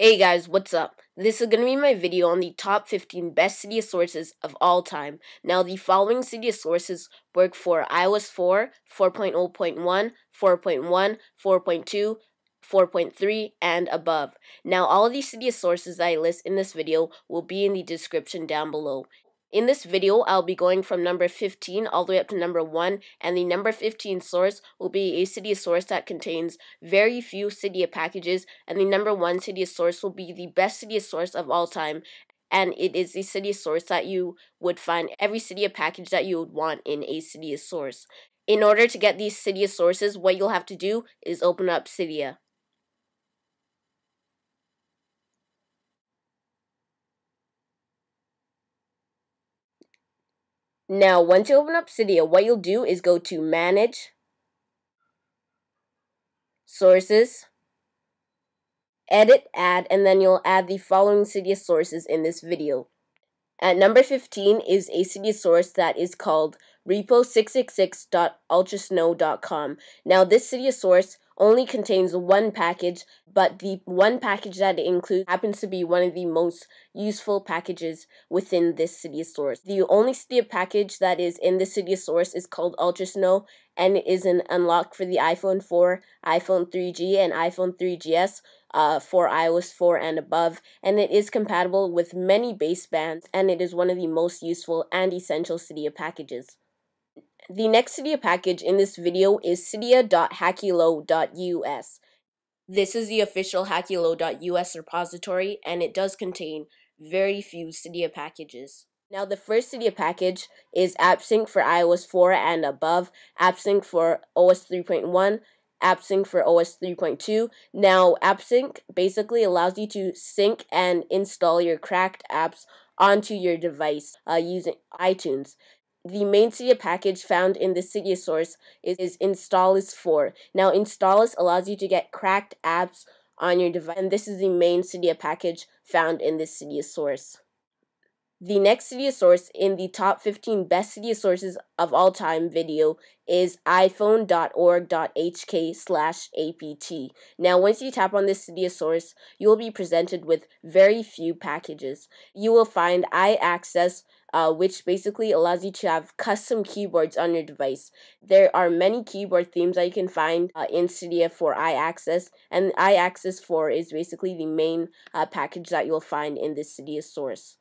Hey guys, what's up? This is going to be my video on the top 15 best Cydia sources of all time. Now, the following Cydia sources work for iOS 4, 4.0.1, 4.1, 4.2, 4.3, and above. Now, all of these Cydia sources I list in this video will be in the description down below. In this video, I'll be going from number 15 all the way up to number 1, and the number 15 source will be a Cydia source that contains very few Cydia packages, and the number 1 Cydia source will be the best Cydia source of all time, and it is the Cydia source that you would find every Cydia package that you would want in a Cydia source. In order to get these Cydia sources, what you'll have to do is open up Cydia. Now, once you open up Cydia, what you'll do is go to Manage, Sources, Edit, Add, and then you'll add the following Cydia sources in this video. At number 15 is a Cydia source that is called repo666.ultrasn0w.com. Now, this Cydia source only contains one package, but the one package that it includes happens to be one of the most useful packages within this Cydia source. The only Cydia package that is in the Cydia source is called ultrasn0w, and it is an unlock for the iPhone 4, iPhone 3G, and iPhone 3GS. Uh, for iOS 4 and above, and it is compatible with many basebands, and it is one of the most useful and essential Cydia packages. The next Cydia package in this video is cydia.hackulo.us. This is the official hackulo.us repository and it does contain very few Cydia packages. Now the first Cydia package is AppSync for iOS 4 and above, AppSync for OS 3.1, AppSync for OS 3.2. Now AppSync basically allows you to sync and install your cracked apps onto your device uh, using iTunes. The main Cydia package found in the Cydia source is, is Installous 4. Now, Installous allows you to get cracked apps on your device, and this is the main Cydia package found in this Cydia source. The next Cydia source in the top 15 best Cydia sources of all time video is iphone.org.hk slash apt. Now, once you tap on this Cydia source, you will be presented with very few packages. You will find iAccess, uh, which basically allows you to have custom keyboards on your device. There are many keyboard themes that you can find uh, in Cydia for iAccess, and iAccess 4 is basically the main uh, package that you'll find in this Cydia source.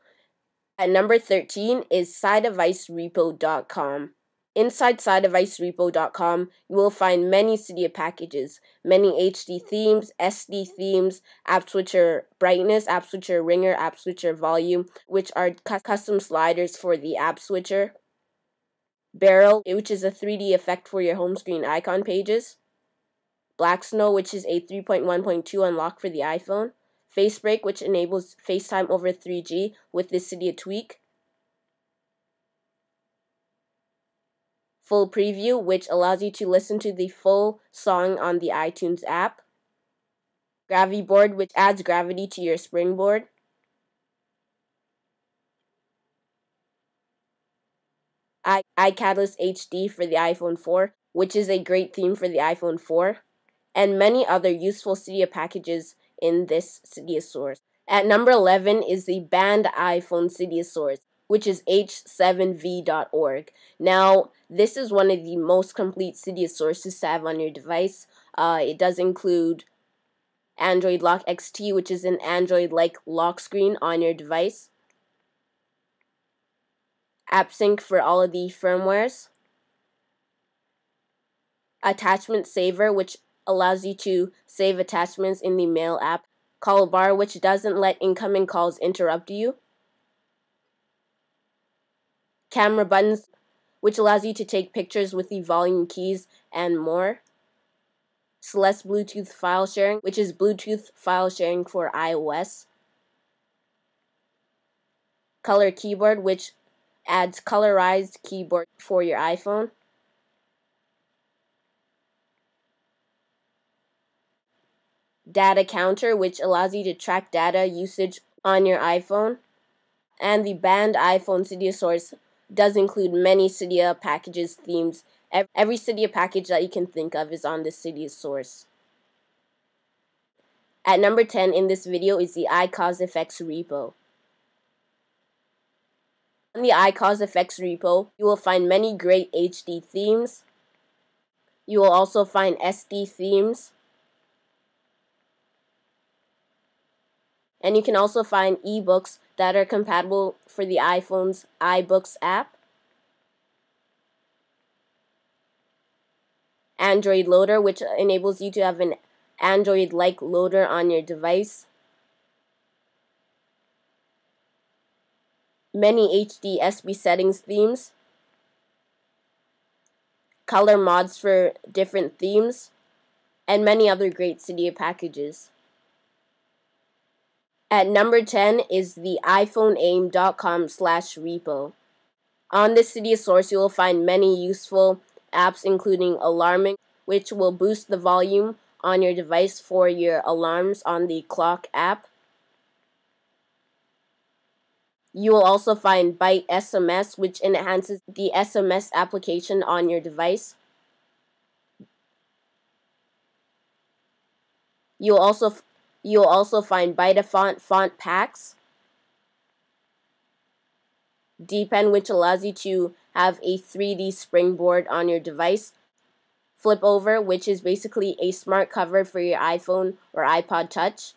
At number 13 is CyDeviceRepo.com. Inside CyDeviceRepo.com, you will find many Cydia packages, many HD themes, SD themes, app switcher brightness, app switcher ringer, app switcher volume, which are cu custom sliders for the app switcher. Barrel, which is a 3D effect for your home screen icon pages. Black Snow, which is a 3.1.2 unlock for the iPhone. FaceBreak, which enables FaceTime over 3G with the Cydia tweak. Full Preview, which allows you to listen to the full song on the iTunes app. Gravity Board, which adds gravity to your springboard. I iCatalyst HD for the iPhone 4, which is a great theme for the iPhone 4, and many other useful Cydia packages in this Cydia source. At number 11 is the banned iPhone Cydia source, which is h7v.org. Now, this is one of the most complete Cydia sources to have on your device. Uh, it does include Android Lock XT, which is an Android-like lock screen on your device. AppSync for all of the firmwares. Attachment Saver, which allows you to save attachments in the Mail app. Call bar, which doesn't let incoming calls interrupt you. Camera buttons, which allows you to take pictures with the volume keys and more. Celeste Bluetooth file sharing, which is Bluetooth file sharing for iOS. Color keyboard, which adds colorized keyboard for your iPhone. data counter, which allows you to track data usage on your iPhone. And the banned iPhone Cydia source does include many Cydia packages, themes. Every Cydia package that you can think of is on the Cydia source. At number 10 in this video is the iCauseFX repo. On the iCauseFX repo, you will find many great HD themes. You will also find SD themes. And you can also find ebooks that are compatible for the iPhone's iBooks app. Android Loader, which enables you to have an Android like loader on your device. Many HD SB settings themes. Color mods for different themes. And many other great Cydia packages. At number 10 is the iPhoneAme.com slash repo. On this Cydia source, you will find many useful apps including alarming, which will boost the volume on your device for your alarms on the clock app. You will also find biteSMS, which enhances the SMS application on your device. You'll also you'll also find BytaFont font packs. Dpen, which allows you to have a 3D springboard on your device. Flip over, which is basically a smart cover for your iPhone or iPod Touch.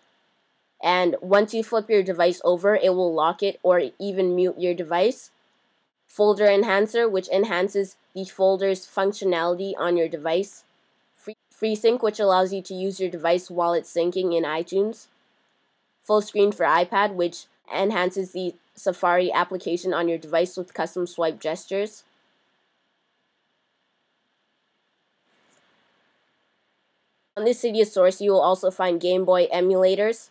And once you flip your device over, it will lock it or even mute your device. Folder Enhancer, which enhances the folder's functionality on your device. Free FreeSync, which allows you to use your device while it's syncing in iTunes. Full Screen for iPad, which enhances the Safari application on your device with custom swipe gestures. On this Cydia source, you will also find Game Boy emulators,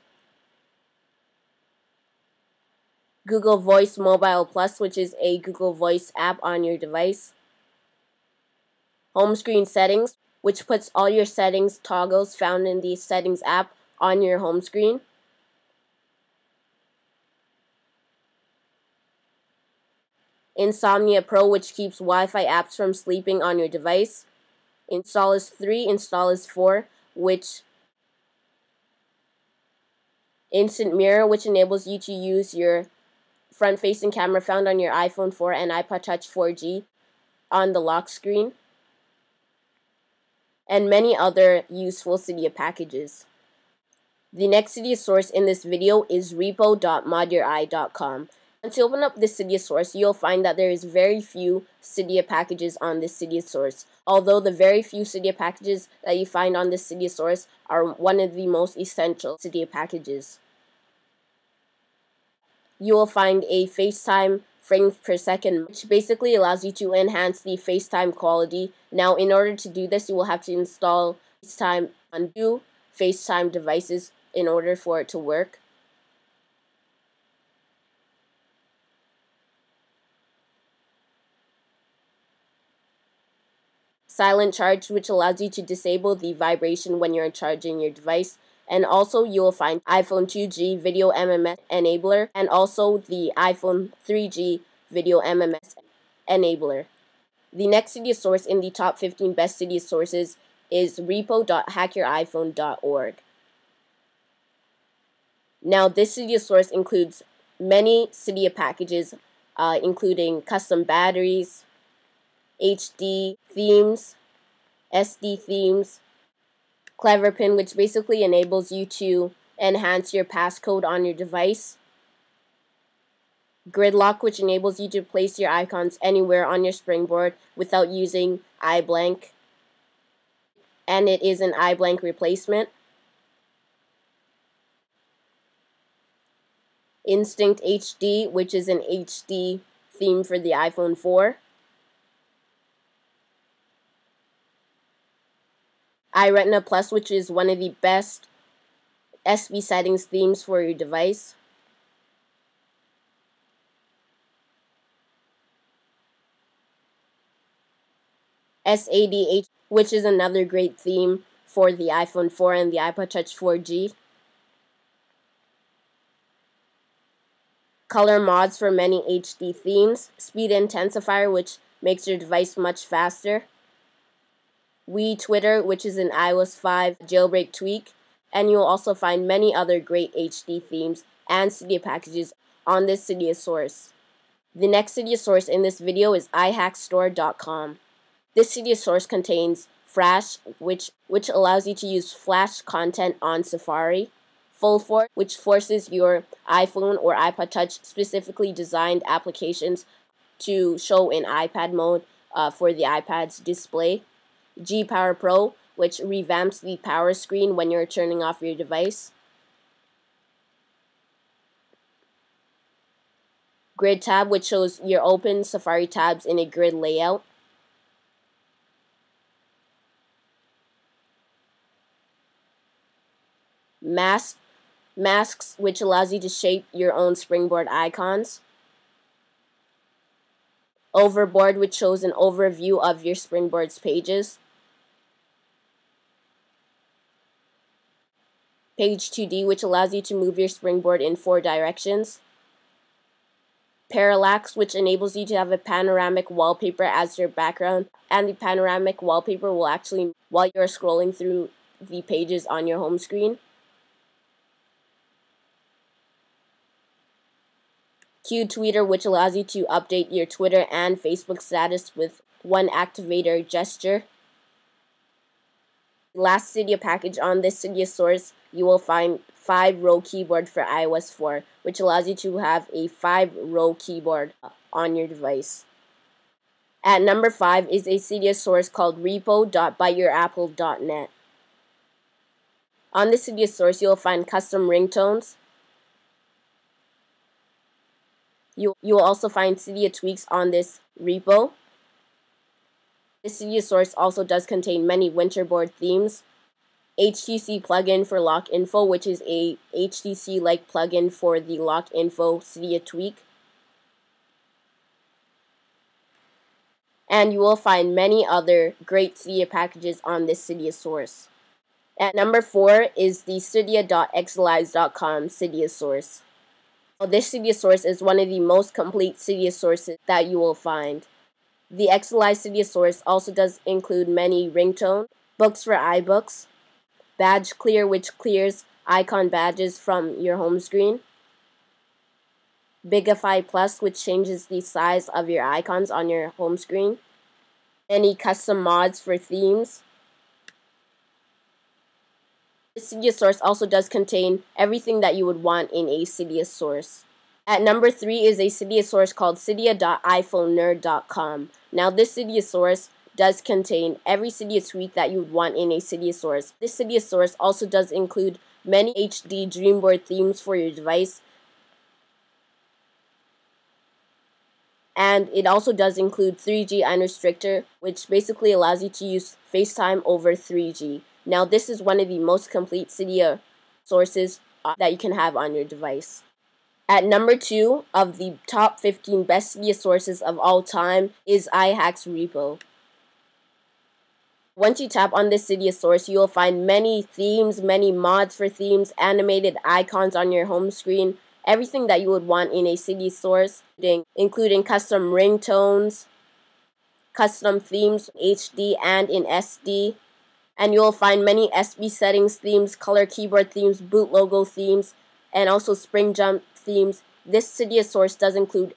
Google Voice Mobile Plus, which is a Google Voice app on your device, Home Screen Settings, which puts all your settings toggles found in the Settings app on your home screen, Insomnia Pro, which keeps Wi-Fi apps from sleeping on your device. Installous 3, Installous 4, which Instant Mirror, which enables you to use your front-facing camera found on your iPhone 4 and iPod Touch 4G on the lock screen. And many other useful Cydia packages. The next Cydia source in this video is repo.modyouri.com. Once you open up this Cydia source, you'll find that there is very few Cydia packages on this Cydia source. Although the very few Cydia packages that you find on this Cydia source are one of the most essential Cydia packages. You will find a FaceTime frames per second, which basically allows you to enhance the FaceTime quality. Now, in order to do this, you will have to install FaceTime on two FaceTime devices in order for it to work. silent charge which allows you to disable the vibration when you're charging your device and also you will find iPhone 2G video MMS enabler and also the iPhone 3G video MMS enabler. The next Cydia source in the top 15 best Cydia sources is repo.hackyouriphone.org. Now this Cydia source includes many Cydia packages uh, including custom batteries, HD themes, SD themes, Cleverpin, which basically enables you to enhance your passcode on your device, Gridlock, which enables you to place your icons anywhere on your springboard without using iBlank, and it is an iBlank replacement. Instinct HD, which is an HD theme for the iPhone 4. iRetina Plus, which is one of the best SB settings themes for your device. SADH, which is another great theme for the iPhone 4 and the iPod Touch 4G. Color mods for many HD themes. Speed intensifier, which makes your device much faster. WeTwitter, which is an iOS 5 jailbreak tweak. And you'll also find many other great HD themes and Cydia packages on this Cydia source. The next Cydia source in this video is ihackstore.com. This Cydia source contains Frash, which, which allows you to use Flash content on Safari, Full Force, which forces your iPhone or iPod Touch specifically designed applications to show in iPad mode uh, for the iPad's display, G Power Pro, which revamps the power screen when you're turning off your device, Grid tab, which shows your open Safari tabs in a grid layout, Mask, masks, which allows you to shape your own springboard icons. Overboard, which shows an overview of your springboard's pages. Page 2D, which allows you to move your springboard in four directions. Parallax, which enables you to have a panoramic wallpaper as your background, and the panoramic wallpaper will actually, while you're scrolling through the pages on your home screen. Q Tweeter, which allows you to update your Twitter and Facebook status with one activator gesture. Last Cydia package on this Cydia source, you will find 5-row keyboard for iOS 4, which allows you to have a 5-row keyboard uh, on your device. At number 5 is a Cydia source called repo.biteyourapple.net. On the Cydia source, you'll find custom ringtones, You, you will also find Cydia tweaks on this repo. This source also does contain many Winterboard themes. HTC plugin for Lock Info, which is a HTC-like plugin for the Lock Info Cydia tweak. And you will find many other great Cydia packages on this Cydia source. At number 4 is the cydia.xsellize.com Cydia source. This Cydia source is one of the most complete Cydia sources that you will find. The Cydia source also does include many ringtone, books for iBooks, badge clear which clears icon badges from your home screen, Bigify Plus which changes the size of your icons on your home screen, any custom mods for themes, The Cydia source also does contain everything that you would want in a Cydia source. At number three is a Cydia source called cydia.iPhoneNerd.com. Now this Cydia source does contain every Cydia tweak that you would want in a Cydia source. This Cydia source also does include many HD Dreamboard themes for your device. And it also does include 3G unrestricted, which basically allows you to use FaceTime over 3G. Now, this is one of the most complete Cydia sources that you can have on your device. At number two of the top 15 best Cydia sources of all time is iHack's repo. Once you tap on this Cydia source, you will find many themes, many mods for themes, animated icons on your home screen, everything that you would want in a Cydia source, including custom ringtones, custom themes, HD and in SD, and you'll find many SB settings themes, color keyboard themes, boot logo themes, and also spring jump themes. This Cydia source does include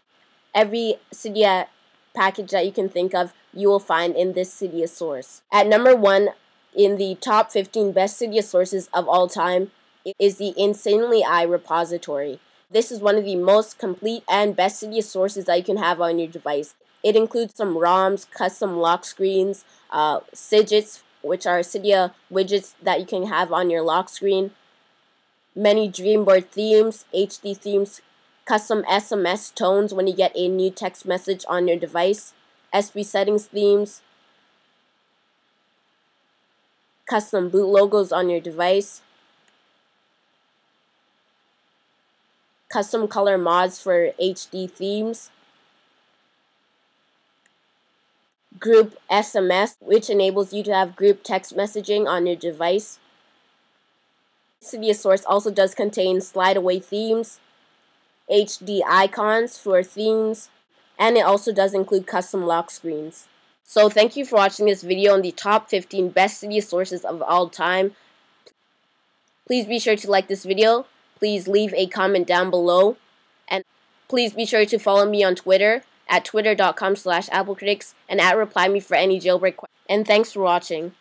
every Cydia package that you can think of, you will find in this Cydia source. At number one, in the top 15 best Cydia sources of all time, is the Insanely I repository. This is one of the most complete and best Cydia sources that you can have on your device. It includes some ROMs, custom lock screens, uh, Cydgets which are Cydia widgets that you can have on your lock screen, many Dreamboard themes, HD themes, custom SMS tones when you get a new text message on your device, SB settings themes, custom boot logos on your device, custom color mods for HD themes, group SMS, which enables you to have group text messaging on your device. Cydia source also does contain slide away themes, HD icons for themes, and it also does include custom lock screens. So thank you for watching this video on the top 15 best Cydia sources of all time. Please be sure to like this video. Please leave a comment down below. And please be sure to follow me on Twitter at twitter.com slash applecritics and at reply me for any jailbreak questions. And thanks for watching.